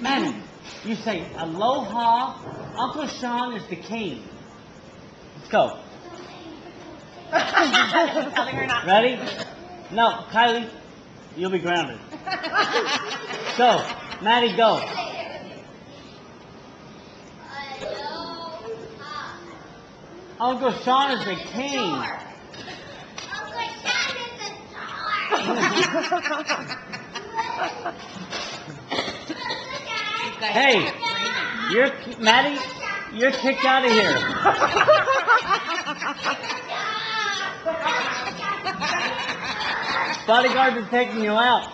Maddie, you say aloha. Uncle Sean is the king. Let's go. Telling her not. Ready? No, Kylie, you'll be grounded. Go. Maddie, go. Uncle Sean is the king. Hey, you're Maddie. You're kicked out of here. Bodyguards are taking you out.